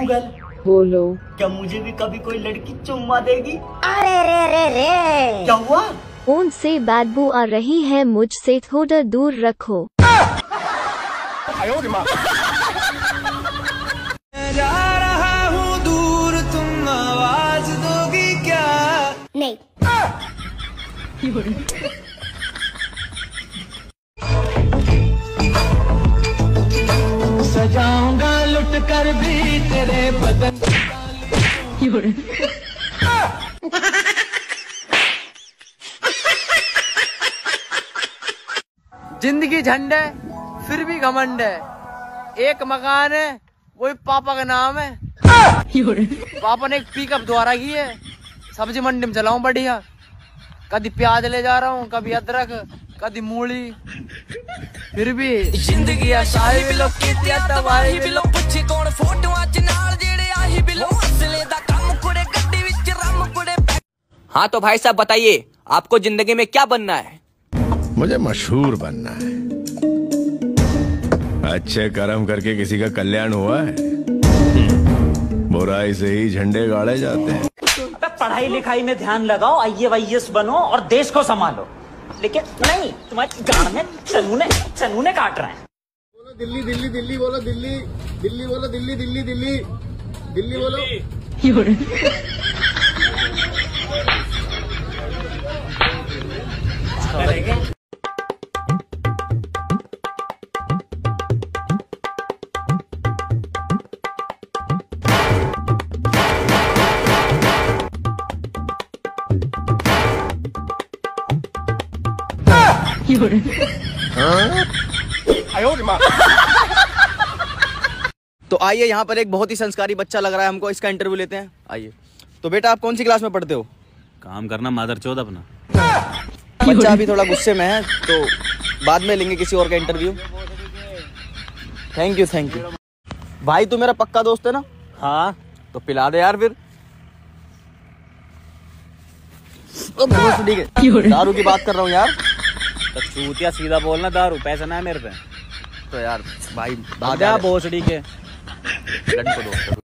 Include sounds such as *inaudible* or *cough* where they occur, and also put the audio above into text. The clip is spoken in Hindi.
गूगल बोलो। क्या मुझे भी कभी कोई लड़की चुम्मा देगी? अरे रे रे रे। क्या हुआ? फ़ोन से बदबू आ रही है मुझसे? थोड़ा दूर रखो। नहीं। *laughs* कर भी तेरे बदन ज़िंदगी झंड है फिर भी घमंड है। एक मकान है वही पापा का नाम है। पापा ने एक पिकअप द्वारा की है। सब्ज़ी मंडी में चलाऊं बढ़िया। कभी प्याज ले जा रहा हूँ कभी अदरक कभी मूली। फिर भी जिंदगी आशाई बिलो कीतिया तबाही बिलो ਪੁੱਛੇ ਕੌਣ ਫੋਟੋਆਂ ਚ ਨਾਲ ਜਿਹੜੇ ਆਹੀ ਬਿਲੋ ਅਸਲੇ ਦਾ ਕੰਮ ਕੁੜੇ ਗੱਡੀ ਵਿੱਚ ਰਮ ਕੁੜੇ हाँ तो भाई साहब बताइए आपको जिंदगी में क्या बनना है मुझे मशहूर बनना है अच्छे कर्म करके किसी का कल्याण हुआ है बुराई से ही झंडे गाड़े जाते हैं पढ़ाई लिखाई में ध्यान लगाओ आई वाई बनो और देश को संभालो लेकिन नहीं तुम्हारी गाड़ में चनूने चनूने काट रहे हैं। दिल्ली दिल्ली दिल्ली बोलो दिल्ली दिल्ली बोलो दिल्ली दिल्ली दिल्ली दिल्ली बोलो। तो आइए यहाँ पर एक बहुत ही संस्कारी बच्चा लग रहा है हमको इसका इंटरव्यू लेते हैं। आइए। तो बेटा आप कौन सी क्लास में पढ़ते हो? काम करना मादर चौथ अपना। बच्चा अभी थोड़ा गुस्से में है तो बाद में लेंगे किसी और का interview thank you thank you भाई तू मेरा पक्का दोस्त है ना? हाँ। तो पिला दे यार फिर। ठीक है। दारू की बात कर रहा हूँ यार। तो चूतिया सीधा बोलना दारू पैसा ना है मेरे पे। तो यार भाई आजा भोसड़ी के। लड़को दोस्त।